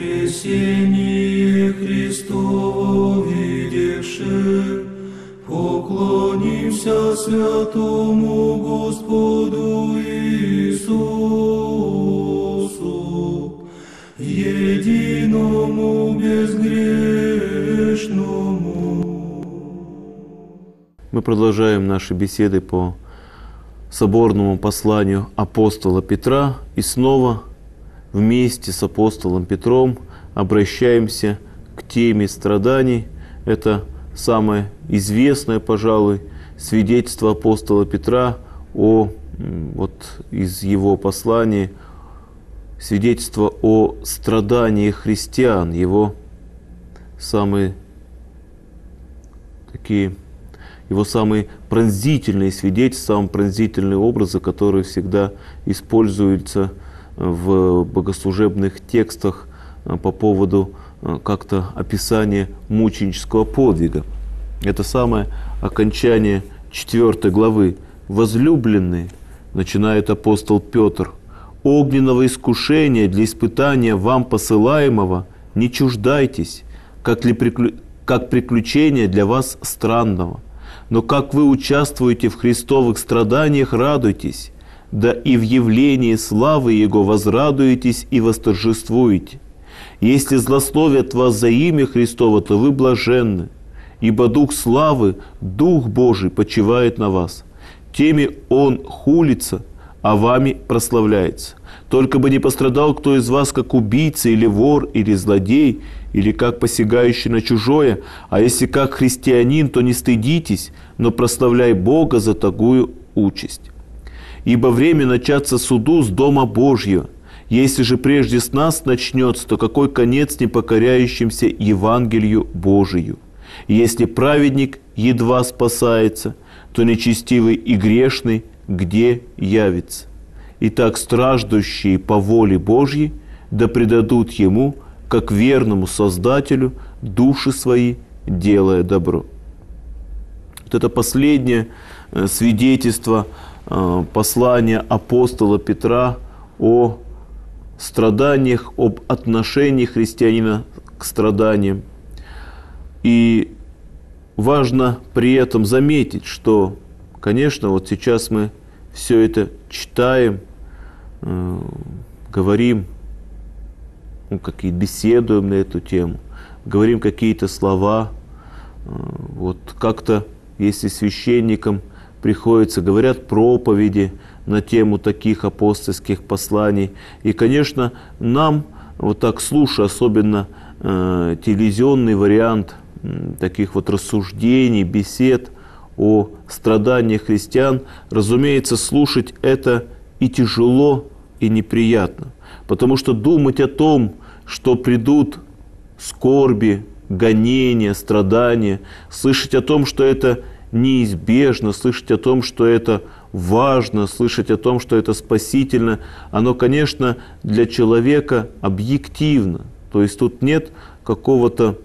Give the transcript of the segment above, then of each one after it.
воскресение Христово видевши, поклонимся святому Господу Иисусу, единому безгрешному. Мы продолжаем наши беседы по соборному посланию апостола Петра и снова вместе с апостолом Петром обращаемся к теме страданий. Это самое известное, пожалуй, свидетельство апостола Петра о, вот из его послания, свидетельство о страдании христиан, его самые такие его самые пронзительные свидетельства, самые пронзительные образы, которые всегда используются в богослужебных текстах э, по поводу э, как-то описания мученического подвига. Это самое окончание 4 главы. «Возлюбленные», начинает апостол Петр, «огненного искушения для испытания вам посылаемого не чуждайтесь, как, ли приклю... как приключение для вас странного» но как вы участвуете в христовых страданиях, радуйтесь, да и в явлении славы Его возрадуетесь и восторжествуете. Если злословят вас за имя Христово, то вы блаженны, ибо Дух славы, Дух Божий почивает на вас. Теми Он хулится, а вами прославляется. Только бы не пострадал кто из вас, как убийца или вор или злодей, или как посягающий на чужое, а если как христианин, то не стыдитесь, но прославляй Бога за такую участь. Ибо время начаться суду с Дома Божьего. Если же прежде с нас начнется, то какой конец непокоряющимся Евангелию Божию? Если праведник едва спасается, то нечестивый и грешный где явится? Итак, страждущие по воле Божьей да предадут Ему – как верному Создателю души свои, делая добро. Вот это последнее э, свидетельство э, послания апостола Петра о страданиях, об отношении христианина к страданиям. И важно при этом заметить, что, конечно, вот сейчас мы все это читаем, э, говорим ну, какие беседуем на эту тему, говорим какие-то слова. Вот как-то, если священникам приходится, говорят проповеди на тему таких апостольских посланий. И, конечно, нам, вот так слушая, особенно э, телевизионный вариант э, таких вот рассуждений, бесед о страданиях христиан, разумеется, слушать это и тяжело, и неприятно. Потому что думать о том, что придут скорби, гонения, страдания, слышать о том, что это неизбежно, слышать о том, что это важно, слышать о том, что это спасительно, оно, конечно, для человека объективно. То есть тут нет какого-то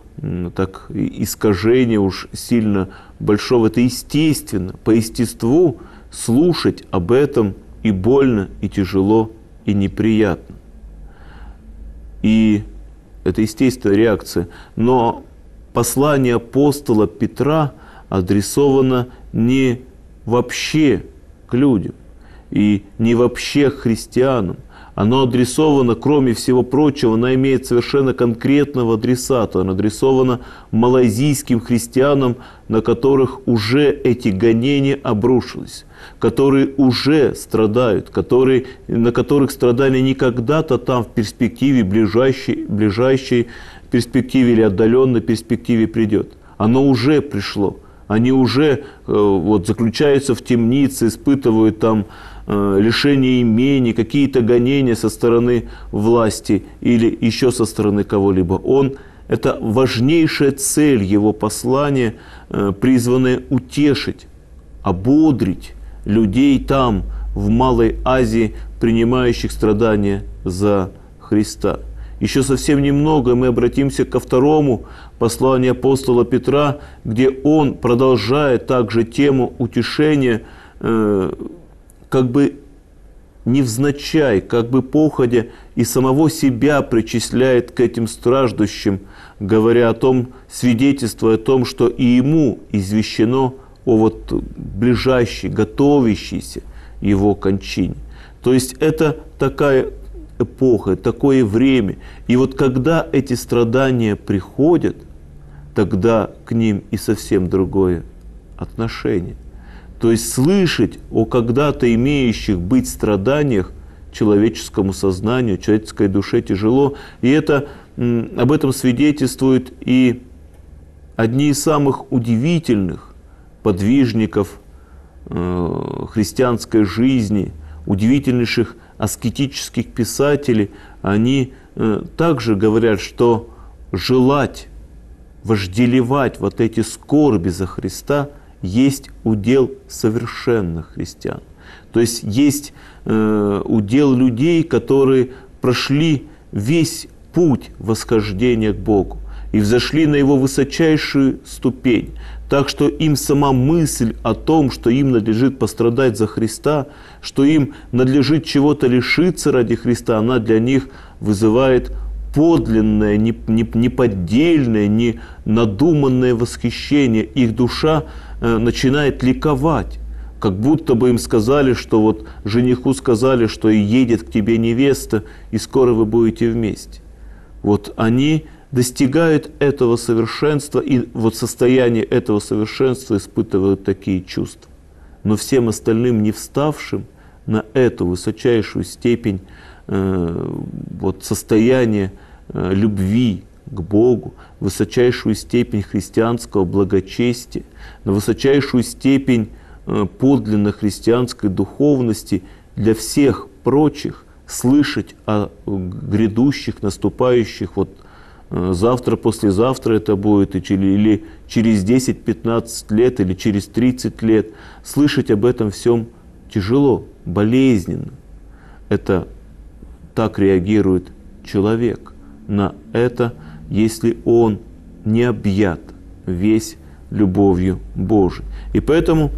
так, искажения уж сильно большого. Это естественно. По естеству слушать об этом и больно, и тяжело, и неприятно. И это естественная реакция. Но послание апостола Петра адресовано не вообще к людям и не вообще к христианам, оно адресовано, кроме всего прочего, оно имеет совершенно конкретного адресата. Оно адресовано малайзийским христианам, на которых уже эти гонения обрушились, которые уже страдают, которые, на которых страдали не когда-то там в перспективе, ближайшей, ближайшей перспективе или отдаленной перспективе придет. Оно уже пришло. Они уже э, вот, заключаются в темнице, испытывают там Э, лишение имени, какие-то гонения со стороны власти или еще со стороны кого-либо. Он это важнейшая цель его послания, э, призванная утешить, ободрить людей там, в Малой Азии, принимающих страдания за Христа. Еще совсем немного мы обратимся ко второму посланию апостола Петра, где он продолжает также тему утешения э, как бы невзначай, как бы походя, и самого себя причисляет к этим страждущим, говоря о том, свидетельствуя о том, что и ему извещено о вот ближайшей, готовящейся его кончине. То есть это такая эпоха, такое время. И вот когда эти страдания приходят, тогда к ним и совсем другое отношение. То есть слышать о когда-то имеющих быть страданиях человеческому сознанию, человеческой душе тяжело. И это, об этом свидетельствуют и одни из самых удивительных подвижников э, христианской жизни, удивительнейших аскетических писателей, они э, также говорят, что желать, вожделевать вот эти скорби за Христа есть удел совершенных христиан. То есть есть э, удел людей, которые прошли весь путь восхождения к Богу и взошли на его высочайшую ступень. Так что им сама мысль о том, что им надлежит пострадать за Христа, что им надлежит чего-то лишиться ради Христа, она для них вызывает подлинное, неподдельное, не надуманное восхищение. Их душа э, начинает ликовать, как будто бы им сказали, что вот жениху сказали, что и едет к тебе невеста, и скоро вы будете вместе. Вот они достигают этого совершенства, и вот состояние этого совершенства испытывают такие чувства. Но всем остальным, не вставшим на эту высочайшую степень э, вот состояния э, любви к Богу, высочайшую степень христианского благочестия, на высочайшую степень э, подлинно христианской духовности для всех прочих слышать о грядущих, наступающих вот завтра, послезавтра это будет, или через 10-15 лет, или через 30 лет. Слышать об этом всем тяжело, болезненно. Это так реагирует человек на это, если он не объят весь любовью Божией. И поэтому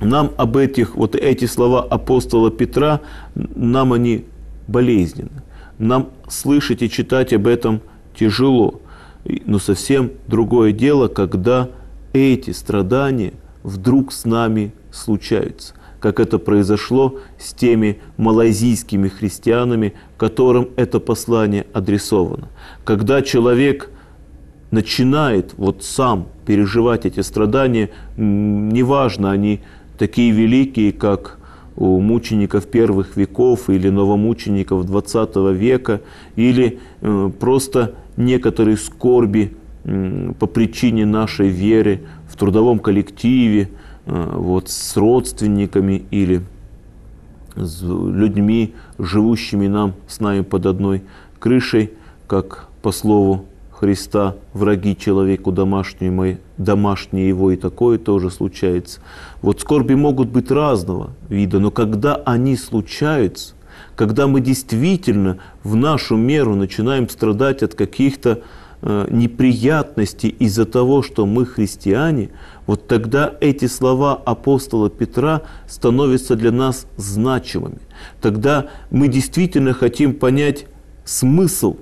нам об этих, вот эти слова апостола Петра, нам они болезненны. Нам слышать и читать об этом тяжело. Но совсем другое дело, когда эти страдания вдруг с нами случаются, как это произошло с теми малайзийскими христианами, которым это послание адресовано. Когда человек начинает вот сам переживать эти страдания, неважно, они такие великие, как у мучеников первых веков или новомучеников 20 века, или э, просто некоторые скорби по причине нашей веры в трудовом коллективе, э, вот, с родственниками или с людьми, живущими нам с нами под одной крышей, как по слову Христа, враги человеку домашние, домашние его, и такое тоже случается. Вот скорби могут быть разного вида, но когда они случаются, когда мы действительно в нашу меру начинаем страдать от каких-то э, неприятностей из-за того, что мы христиане, вот тогда эти слова апостола Петра становятся для нас значимыми. Тогда мы действительно хотим понять смысл,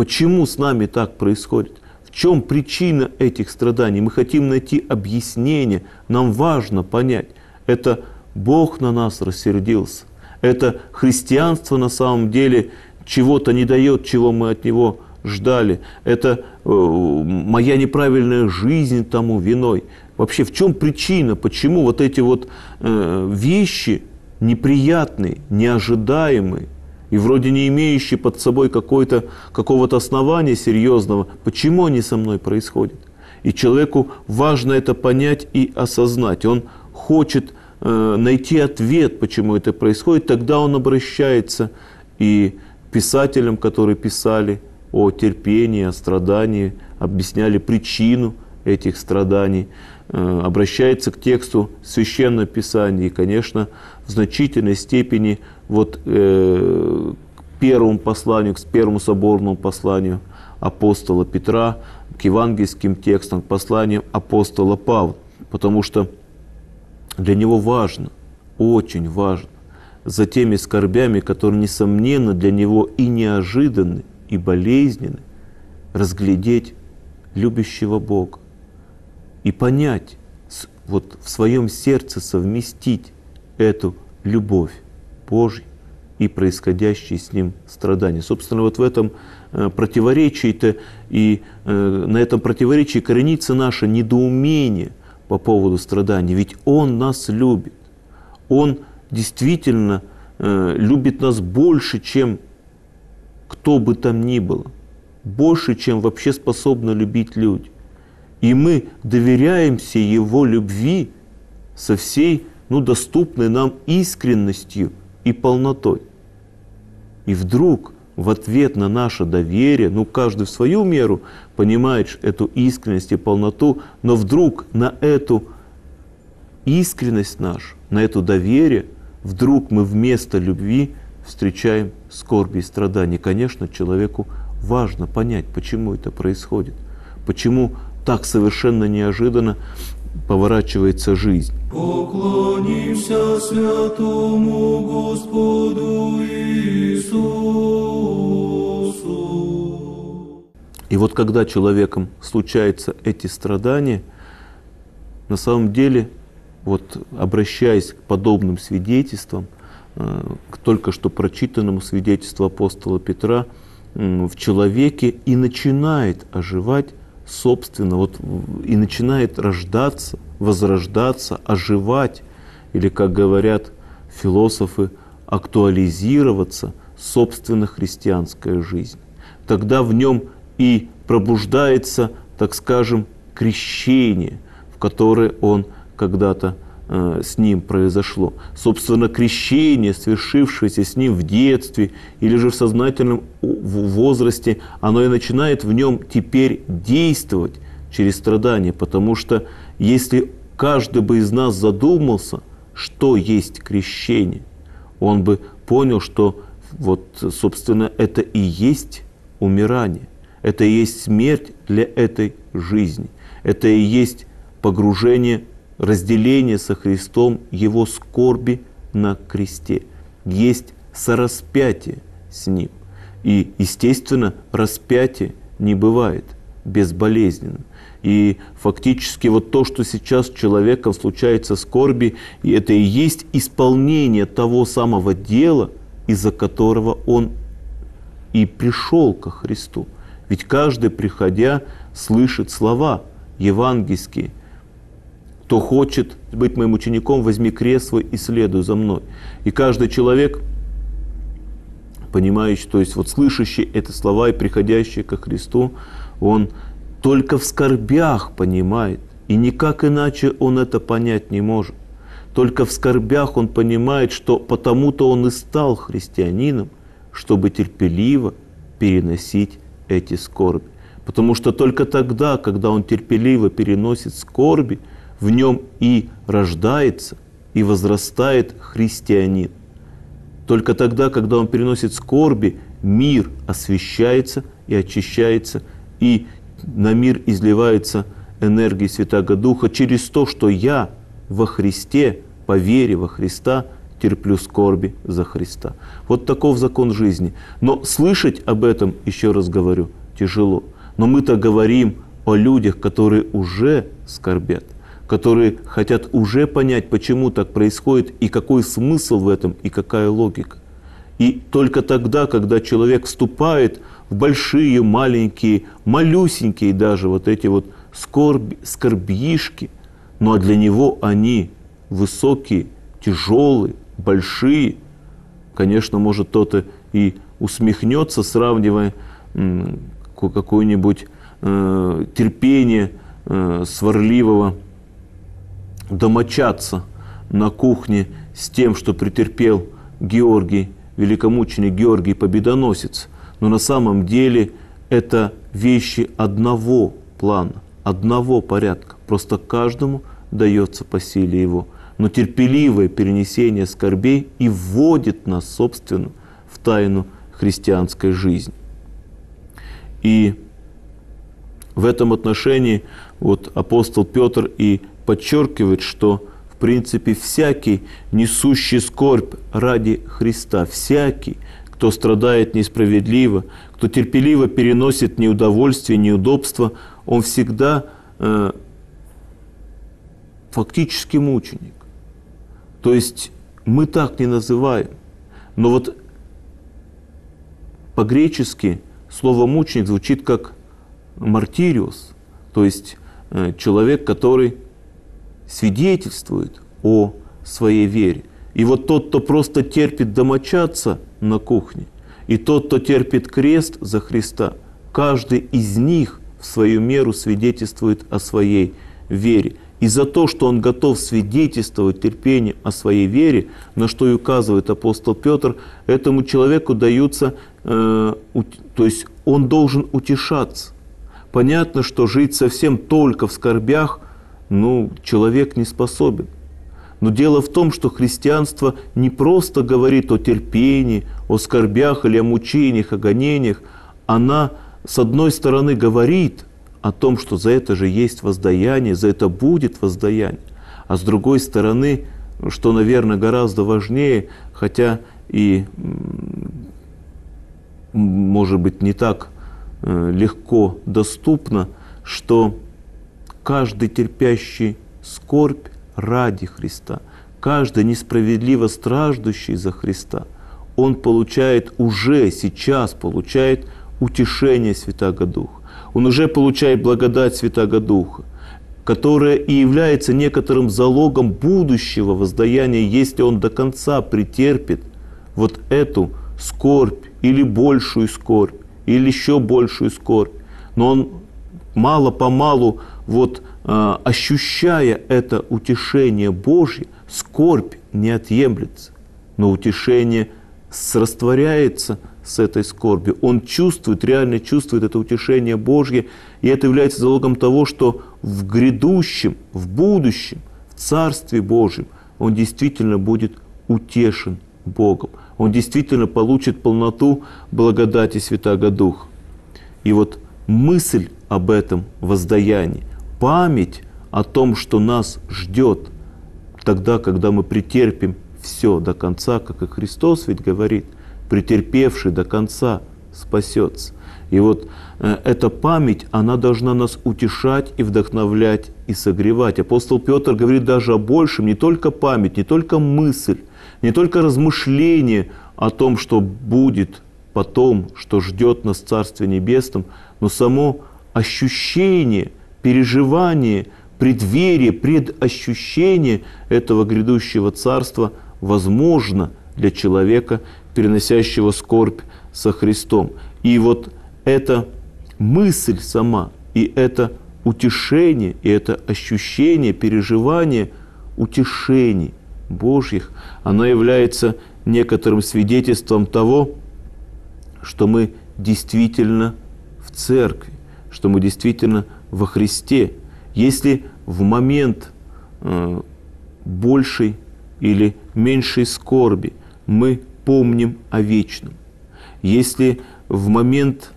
почему с нами так происходит. В чем причина этих страданий? Мы хотим найти объяснение. Нам важно понять. Это Бог на нас рассердился. Это христианство на самом деле чего-то не дает, чего мы от него ждали. Это э, моя неправильная жизнь тому виной. Вообще в чем причина, почему вот эти вот э, вещи неприятные, неожидаемые, и вроде не имеющие под собой какого-то основания серьезного, почему они со мной происходят? И человеку важно это понять и осознать. Он хочет Э, найти ответ, почему это происходит, тогда он обращается и к писателям, которые писали о терпении, о страдании, объясняли причину этих страданий, э, обращается к тексту Священного Писания и, конечно, в значительной степени вот, э, к первому посланию, к первому соборному посланию апостола Петра, к евангельским текстам, к посланиям апостола Павла. Потому что для него важно, очень важно за теми скорбями, которые, несомненно, для него и неожиданны, и болезненны, разглядеть любящего Бога и понять, вот в своем сердце совместить эту любовь Божью и происходящие с ним страдания. Собственно, вот в этом э, противоречии-то и э, на этом противоречии коренится наше недоумение по поводу страданий. Ведь Он нас любит. Он действительно э, любит нас больше, чем кто бы там ни было. Больше, чем вообще способны любить люди. И мы доверяемся Его любви со всей ну, доступной нам искренностью и полнотой. И вдруг в ответ на наше доверие, ну каждый в свою меру понимает эту искренность и полноту, но вдруг на эту искренность нашу, на это доверие, вдруг мы вместо любви встречаем скорби и страдания. Конечно, человеку важно понять, почему это происходит, почему так совершенно неожиданно поворачивается жизнь. Поклонимся святому Господу Иисусу. И вот когда человеком случаются эти страдания, на самом деле, вот обращаясь к подобным свидетельствам, э, к только что прочитанному свидетельству апостола Петра, в человеке и начинает оживать собственно, вот и начинает рождаться, возрождаться, оживать, или, как говорят философы, актуализироваться собственно христианская жизнь. Тогда в нем и пробуждается, так скажем, крещение, в которое он когда-то Э, с ним произошло. Собственно, крещение, свершившееся с ним в детстве или же в сознательном возрасте, оно и начинает в нем теперь действовать через страдания, потому что если каждый бы из нас задумался, что есть крещение, он бы понял, что вот, собственно, это и есть умирание, это и есть смерть для этой жизни, это и есть погружение разделение со Христом Его скорби на кресте. Есть сораспятие с Ним. И, естественно, распятие не бывает безболезненным. И фактически вот то, что сейчас с человеком случается скорби, и это и есть исполнение того самого дела, из-за которого он и пришел ко Христу. Ведь каждый, приходя, слышит слова евангельские – кто хочет быть моим учеником, возьми крест свой и следуй за мной. И каждый человек, понимающий, то есть вот слышащий эти слова и приходящий ко Христу, он только в скорбях понимает, и никак иначе он это понять не может. Только в скорбях он понимает, что потому-то он и стал христианином, чтобы терпеливо переносить эти скорби. Потому что только тогда, когда он терпеливо переносит скорби, в нем и рождается, и возрастает христианин. Только тогда, когда он переносит скорби, мир освещается и очищается, и на мир изливается энергия Святаго Духа через то, что я во Христе, по вере во Христа, терплю скорби за Христа. Вот таков закон жизни. Но слышать об этом, еще раз говорю, тяжело. Но мы-то говорим о людях, которые уже скорбят – которые хотят уже понять, почему так происходит, и какой смысл в этом, и какая логика. И только тогда, когда человек вступает в большие, маленькие, малюсенькие даже вот эти вот скорби, скорбишки, ну а для него они высокие, тяжелые, большие, конечно, может кто-то и усмехнется, сравнивая какое-нибудь э, терпение э, сварливого домочаться на кухне с тем, что претерпел Георгий, великомученик Георгий Победоносец. Но на самом деле это вещи одного плана, одного порядка. Просто каждому дается по силе его. Но терпеливое перенесение скорбей и вводит нас, собственно, в тайну христианской жизни. И в этом отношении вот апостол Петр и подчеркивает, что в принципе, всякий, несущий скорбь ради Христа, всякий, кто страдает несправедливо, кто терпеливо переносит неудовольствие, неудобства, он всегда э, фактически мученик. То есть мы так не называем. Но вот по-гречески слово мученик звучит как мартириус, то есть э, человек, который свидетельствует о своей вере. И вот тот, кто просто терпит домочаться на кухне, и тот, кто терпит крест за Христа, каждый из них в свою меру свидетельствует о своей вере. И за то, что он готов свидетельствовать терпение о своей вере, на что и указывает апостол Петр, этому человеку даются, э, то есть он должен утешаться. Понятно, что жить совсем только в скорбях, ну, человек не способен. Но дело в том, что христианство не просто говорит о терпении, о скорбях или о мучениях, о гонениях. Она, с одной стороны, говорит о том, что за это же есть воздаяние, за это будет воздаяние. А с другой стороны, что, наверное, гораздо важнее, хотя и, может быть, не так Э, легко доступно, что каждый терпящий скорбь ради Христа, каждый несправедливо страждущий за Христа, он получает уже сейчас, получает утешение Святаго Духа. Он уже получает благодать Святаго Духа, которая и является некоторым залогом будущего воздаяния, если он до конца претерпит вот эту скорбь или большую скорбь, или еще большую скорбь. Но он мало-помалу, вот э, ощущая это утешение Божье, скорбь не отъемлется, но утешение растворяется с этой скорбью. Он чувствует, реально чувствует это утешение Божье, и это является залогом того, что в грядущем, в будущем, в Царстве Божьем он действительно будет утешен Богом он действительно получит полноту благодати Святаго Духа. И вот мысль об этом воздаянии, память о том, что нас ждет тогда, когда мы претерпим все до конца, как и Христос ведь говорит, претерпевший до конца спасется. И вот э, эта память, она должна нас утешать и вдохновлять и согревать. Апостол Петр говорит даже о большем, не только память, не только мысль, не только размышление о том, что будет потом, что ждет нас в Царстве Небесном, но само ощущение, переживание, преддверие, предощущение этого грядущего Царства возможно для человека, переносящего скорбь со Христом. И вот эта мысль сама, и это утешение, и это ощущение, переживание утешений, Божьих, оно является некоторым свидетельством того, что мы действительно в церкви, что мы действительно во Христе. Если в момент э, большей или меньшей скорби мы помним о вечном, если в момент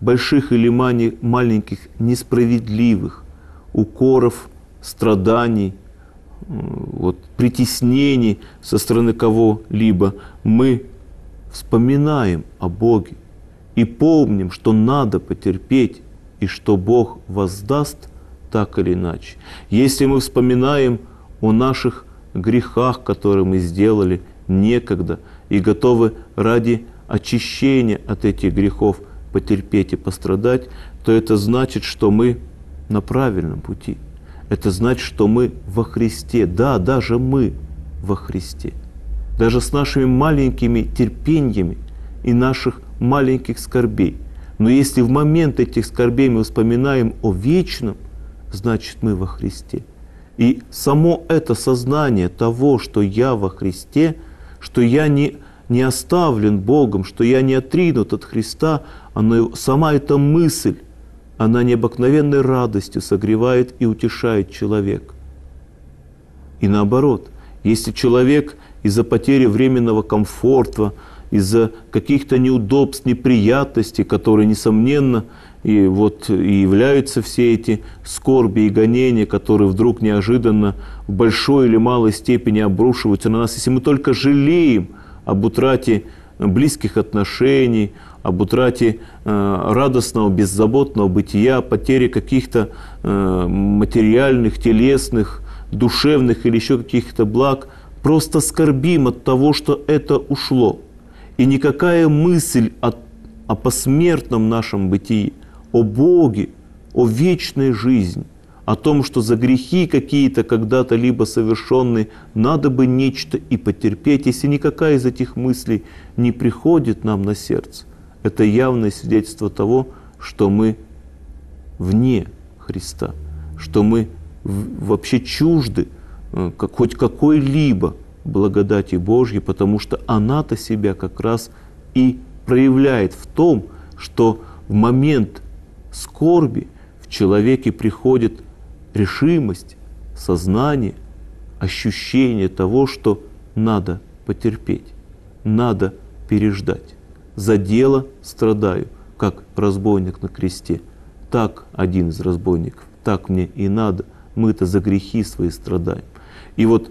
больших или маленьких несправедливых укоров, страданий, вот, притеснений со стороны кого-либо, мы вспоминаем о Боге и помним, что надо потерпеть и что Бог воздаст так или иначе. Если мы вспоминаем о наших грехах, которые мы сделали некогда, и готовы ради очищения от этих грехов потерпеть и пострадать, то это значит, что мы на правильном пути это значит, что мы во Христе. Да, даже мы во Христе. Даже с нашими маленькими терпениями и наших маленьких скорбей. Но если в момент этих скорбей мы вспоминаем о вечном, значит мы во Христе. И само это сознание того, что я во Христе, что я не, не оставлен Богом, что я не отринут от Христа, оно, сама эта мысль, она необыкновенной радостью согревает и утешает человека. И наоборот, если человек из-за потери временного комфорта из-за каких-то неудобств, неприятностей, которые, несомненно, и вот и являются все эти скорби и гонения, которые вдруг неожиданно в большой или малой степени обрушиваются на нас, если мы только жалеем об утрате близких отношений, об утрате э, радостного, беззаботного бытия, потере каких-то э, материальных, телесных, душевных или еще каких-то благ, просто скорбим от того, что это ушло. И никакая мысль о, о посмертном нашем бытии, о Боге, о вечной жизни, о том, что за грехи какие-то когда-то либо совершенные, надо бы нечто и потерпеть, если никакая из этих мыслей не приходит нам на сердце, это явное свидетельство того, что мы вне Христа, что мы вообще чужды э, хоть какой-либо благодати Божьей, потому что она-то себя как раз и проявляет в том, что в момент скорби в человеке приходит решимость, сознание, ощущение того, что надо потерпеть, надо переждать за дело страдаю, как разбойник на кресте. Так один из разбойников, так мне и надо. Мы-то за грехи свои страдаем. И вот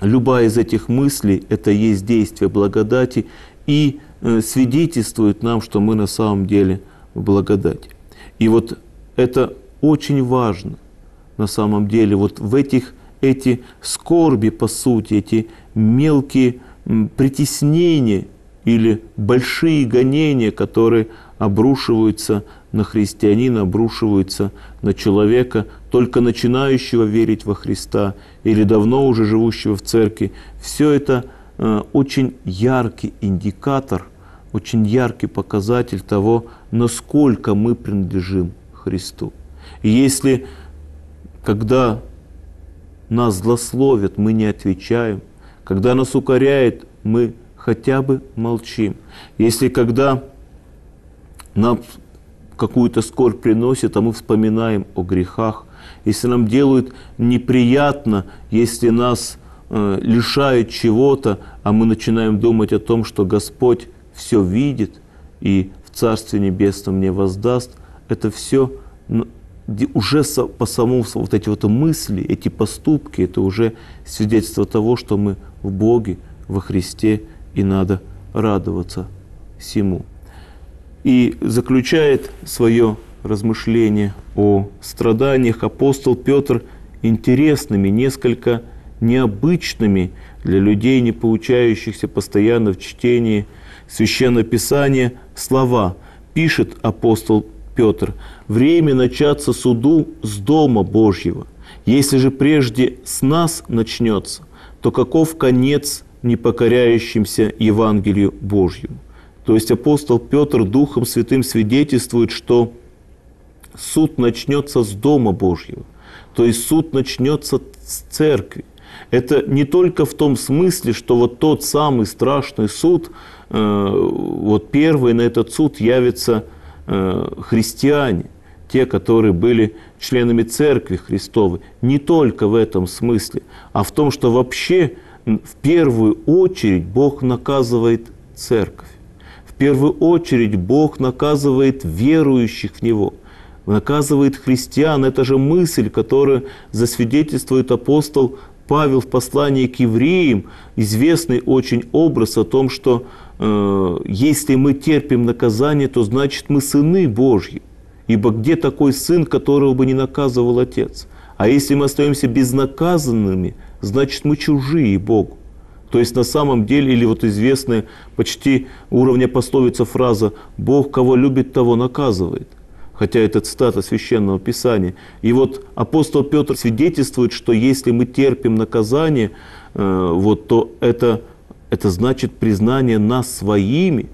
любая из этих мыслей – это есть действие благодати и э, свидетельствует нам, что мы на самом деле в благодати. И вот это очень важно на самом деле. Вот в этих эти скорби, по сути, эти мелкие притеснения – или большие гонения, которые обрушиваются на христианина, обрушиваются на человека, только начинающего верить во Христа или давно уже живущего в церкви. Все это э, очень яркий индикатор, очень яркий показатель того, насколько мы принадлежим Христу. И если, когда нас злословят, мы не отвечаем, когда нас укоряют, мы хотя бы молчим. Если когда нам какую-то скорбь приносит, а мы вспоминаем о грехах, если нам делают неприятно, если нас э, лишают чего-то, а мы начинаем думать о том, что Господь все видит и в Царстве Небесном не воздаст, это все уже по самому вот эти вот мысли, эти поступки, это уже свидетельство того, что мы в Боге, во Христе и надо радоваться всему. И заключает свое размышление о страданиях апостол Петр интересными, несколько необычными для людей, не получающихся постоянно в чтении Священного Писания слова. Пишет апостол Петр, «Время начаться суду с Дома Божьего. Если же прежде с нас начнется, то каков конец не покоряющимся Евангелию Божьему. То есть апостол Петр Духом Святым свидетельствует, что суд начнется с Дома Божьего, то есть суд начнется с церкви. Это не только в том смысле, что вот тот самый страшный суд, э, вот первый на этот суд явятся э, христиане, те, которые были членами церкви Христовой. Не только в этом смысле, а в том, что вообще в первую очередь Бог наказывает церковь. Первую очередь Бог наказывает верующих в Него, наказывает христиан. Это же мысль, которую засвидетельствует апостол Павел в послании к евреям, известный очень образ о том, что э, если мы терпим наказание, то значит мы сыны Божьи. Ибо где такой сын, которого бы не наказывал отец? А если мы остаемся безнаказанными – значит мы чужие Богу. То есть на самом деле, или вот известная почти уровня пословица фраза «Бог, кого любит, того наказывает». Хотя это цитата Священного Писания. И вот апостол Петр свидетельствует, что если мы терпим наказание, э, вот, то это, это значит признание нас своими.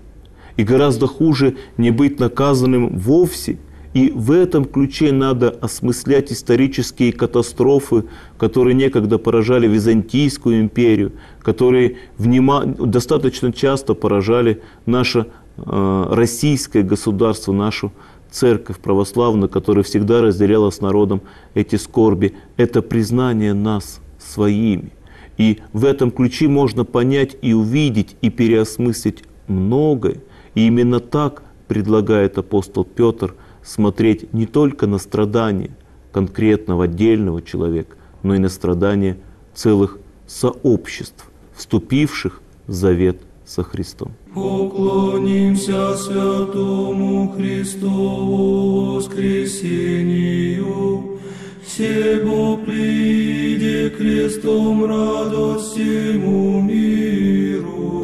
И гораздо хуже не быть наказанным вовсе – и в этом ключе надо осмыслять исторические катастрофы, которые некогда поражали Византийскую империю, которые внима... достаточно часто поражали наше э, российское государство, нашу церковь православную, которая всегда разделяла с народом эти скорби. Это признание нас своими. И в этом ключе можно понять и увидеть, и переосмыслить многое. И именно так предлагает апостол Петр смотреть не только на страдания конкретного отдельного человека, но и на страдания целых сообществ, вступивших в завет со Христом. Поклонимся святому Христову воскресению, Сего приди крестом радость всему миру.